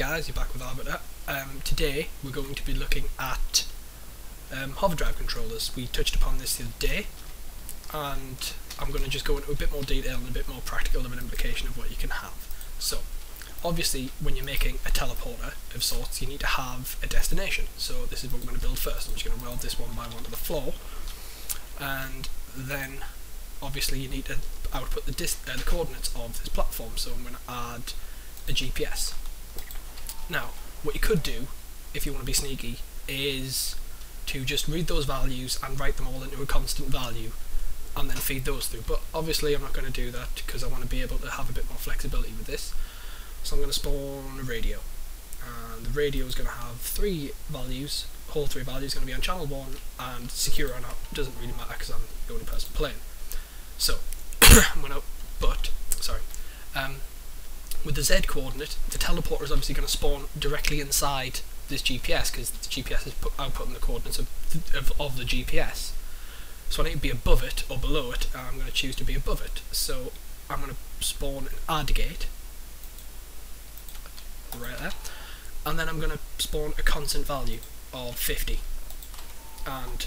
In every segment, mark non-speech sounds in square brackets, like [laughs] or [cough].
guys, you're back with Arbiter. Um, today we're going to be looking at um, hover drive controllers. We touched upon this the other day and I'm going to just go into a bit more detail and a bit more practical of an implication of what you can have. So, obviously when you're making a teleporter of sorts you need to have a destination. So this is what we're going to build first. I'm just going to weld this one by one to the floor and then obviously you need to output the, uh, the coordinates of this platform. So I'm going to add a GPS. Now, what you could do, if you want to be sneaky, is to just read those values and write them all into a constant value and then feed those through. But obviously I'm not going to do that because I want to be able to have a bit more flexibility with this. So I'm going to spawn a radio. And the radio is going to have three values. All three values going to be on channel 1 and secure or not doesn't really matter because I'm the only person playing. So, [coughs] I'm going to, but, sorry, um, with the Z coordinate, the teleporter is obviously going to spawn directly inside this GPS because the GPS is put, outputting the coordinates of, of, of, the GPS. So I need to be above it or below it, and I'm going to choose to be above it. So I'm going to spawn an add gate right there, and then I'm going to spawn a constant value of 50, and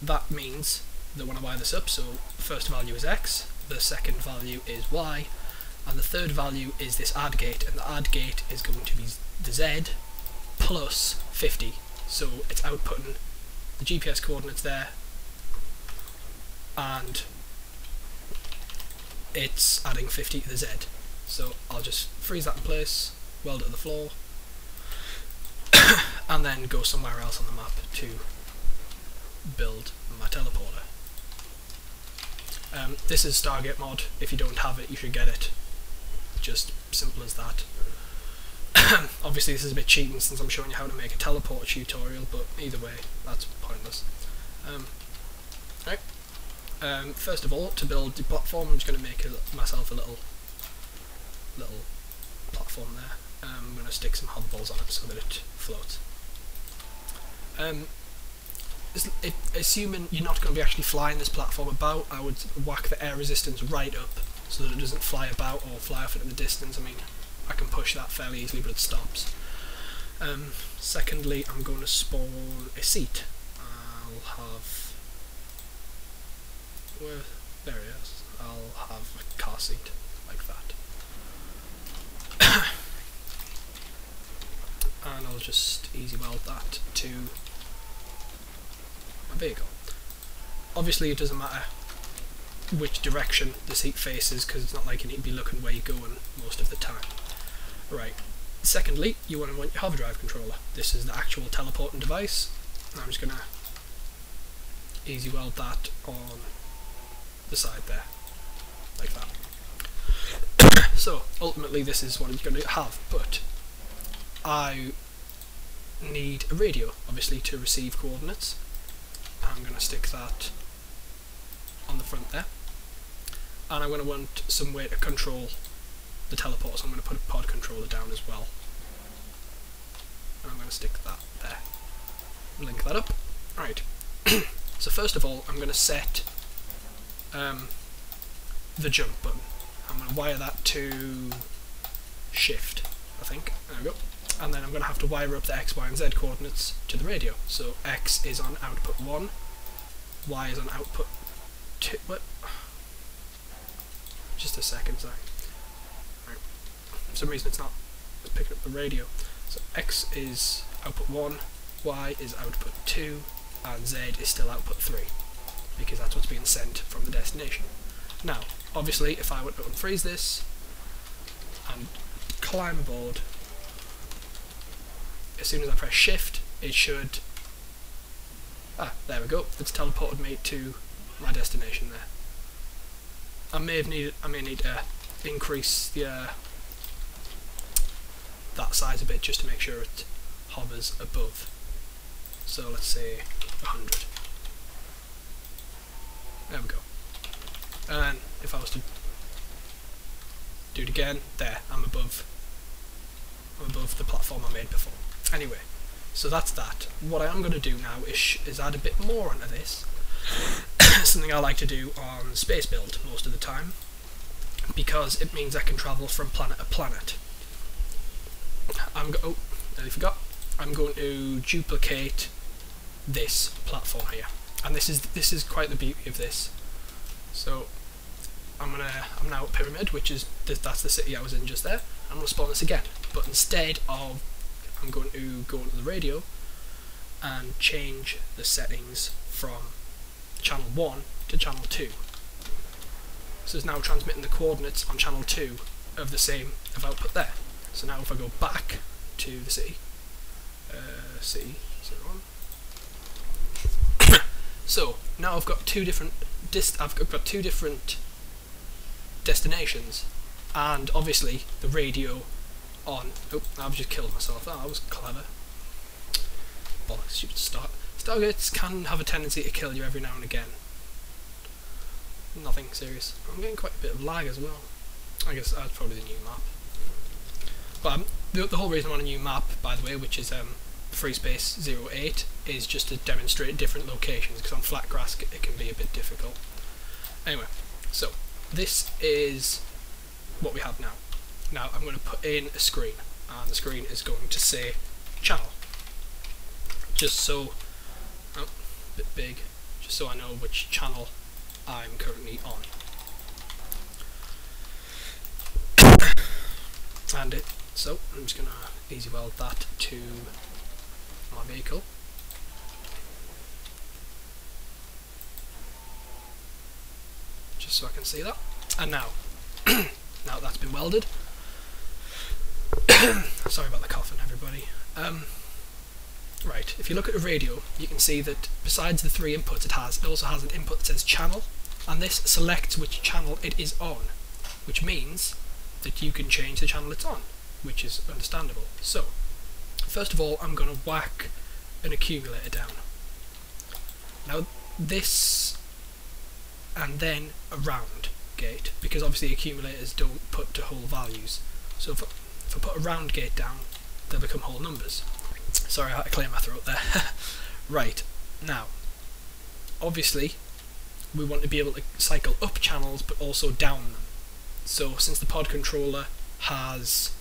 that means that when I wire this up, so first value is x, the second value is y, and the third value is this add gate, and the add gate is going to be the z plus 50. So it's outputting the GPS coordinates there, and it's adding 50 to the z. So I'll just freeze that in place, weld it to the floor, [coughs] and then go somewhere else on the map to build my teleporter. Um, this is Stargate mod. If you don't have it, you should get it just simple as that. [coughs] Obviously this is a bit cheating since I'm showing you how to make a teleport tutorial, but either way, that's pointless. Um, right. Um, first of all, to build the platform, I'm just going to make a, myself a little little platform there. Um, I'm going to stick some hoverballs on it so that it floats. Um, assuming you're not going to be actually flying this platform about, I would whack the air resistance right up so that it doesn't fly about or fly off into the distance. I mean, I can push that fairly easily, but it stops. Um, secondly, I'm going to spawn a seat. I'll have... Where? There it is. I'll have a car seat, like that. [coughs] and I'll just easy weld that to my vehicle. Obviously it doesn't matter which direction the seat faces because it's not like you need to be looking where you're going most of the time. Right. Secondly, you want to want your hover drive controller. This is the actual teleporting device. I'm just going to easy weld that on the side there, like that. [coughs] so, ultimately this is what it's going to have, but I need a radio, obviously, to receive coordinates. I'm going to stick that on the front there and I'm going to want some way to control the teleport, so I'm going to put a pod controller down as well. And I'm going to stick that there. Link that up. Right. [clears throat] so first of all, I'm going to set um, the jump button. I'm going to wire that to shift, I think. There we go. And then I'm going to have to wire up the x, y and z coordinates to the radio. So x is on output 1, y is on output 2. What? Just a second, sorry. Right. For some reason it's not it's picking up the radio. So X is output 1, Y is output 2, and Z is still output 3, because that's what's being sent from the destination. Now, obviously, if I were to unfreeze this, and climb aboard, as soon as I press shift, it should... Ah, there we go, it's teleported me to my destination there. I may have needed, I may need to increase the uh, that size a bit just to make sure it hovers above. So let's say 100. There we go. And if I was to do it again, there, I'm above I'm above the platform I made before. Anyway, so that's that. What I am going to do now is, is add a bit more onto this [clears throat] something I like to do on Space Build most of the time, because it means I can travel from planet to planet. I'm go oh, nearly forgot. I'm going to duplicate this platform here, and this is this is quite the beauty of this. So I'm gonna I'm now at Pyramid, which is th that's the city I was in just there. I'm gonna spawn this again, but instead of I'm going to go into the radio and change the settings from channel 1 to channel 2. So it's now transmitting the coordinates on channel 2 of the same of output there. So now if I go back to the city, uh, city 01. [coughs] so now I've got two different dist I've got two different destinations and obviously the radio on oh I've just killed myself that was clever bollocks stupid start Stargates can have a tendency to kill you every now and again. Nothing serious. I'm getting quite a bit of lag as well. I guess that's probably the new map. But um, the, the whole reason I want a new map by the way which is um, Free Space 08 is just to demonstrate different locations because on flat grass it can be a bit difficult. Anyway so this is what we have now. Now I'm going to put in a screen and the screen is going to say channel. Just so big just so I know which channel I'm currently on [coughs] and it so I'm just going to easy weld that to my vehicle just so I can see that and now [coughs] now that's been welded. [coughs] Sorry about the coughing, everybody. Um, right, if you look at a radio, you can see that besides the three inputs it has, it also has an input that says channel, and this selects which channel it is on, which means that you can change the channel it's on, which is understandable. So, first of all, I'm going to whack an accumulator down. Now, this and then a round gate because obviously accumulators don't put to whole values. So if, if I put a round gate down, they'll become whole numbers. Sorry, I had to clear my throat there. [laughs] right, now, obviously, we want to be able to cycle up channels but also down them. So since the pod controller has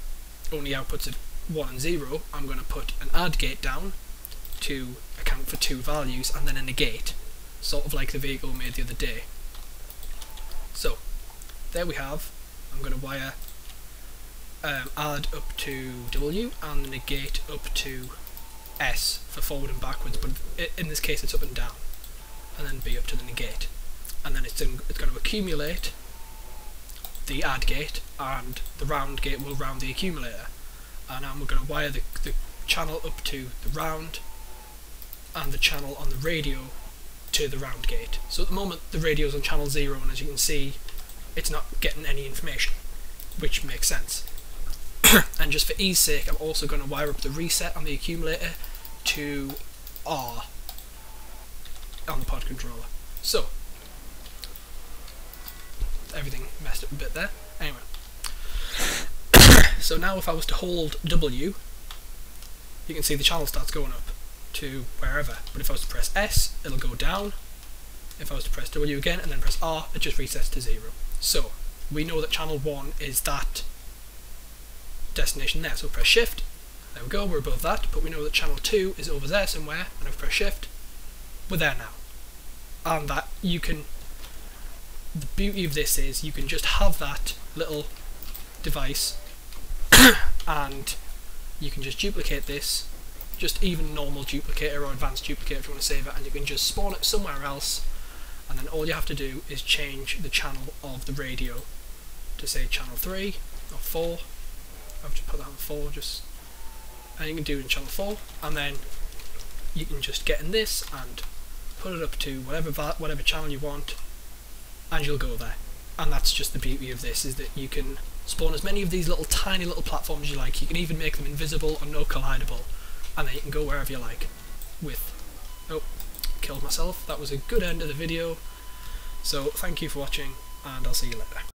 only outputs of 1 and 0, I'm going to put an add gate down to account for two values and then a negate, sort of like the vehicle made the other day. So, there we have, I'm going to wire um, add up to W and negate up to S for forward and backwards, but in this case it's up and down, and then B up to the negate. And then it's, in, it's going to accumulate the add gate, and the round gate will round the accumulator. And now we're going to wire the, the channel up to the round, and the channel on the radio to the round gate. So at the moment the radio's on channel 0 and as you can see it's not getting any information, which makes sense. [coughs] and just for ease sake, I'm also going to wire up the reset on the accumulator to R on the pod controller. So, everything messed up a bit there. Anyway. [coughs] so now if I was to hold W, you can see the channel starts going up to wherever. But if I was to press S, it'll go down. If I was to press W again and then press R, it just resets to zero. So we know that channel 1 is that destination there. So press shift, there we go, we're above that, but we know that channel 2 is over there somewhere, and if I press shift, we're there now. And that you can, the beauty of this is you can just have that little device [coughs] and you can just duplicate this, just even normal duplicator or advanced duplicator if you want to save it, and you can just spawn it somewhere else. And then all you have to do is change the channel of the radio to say channel 3 or 4 I've just put that on 4 just and you can do it in channel 4 and then you can just get in this and put it up to whatever whatever channel you want and you'll go there and that's just the beauty of this is that you can spawn as many of these little tiny little platforms you like you can even make them invisible or no collidable and then you can go wherever you like with oh killed myself. That was a good end of the video. So thank you for watching and I'll see you later.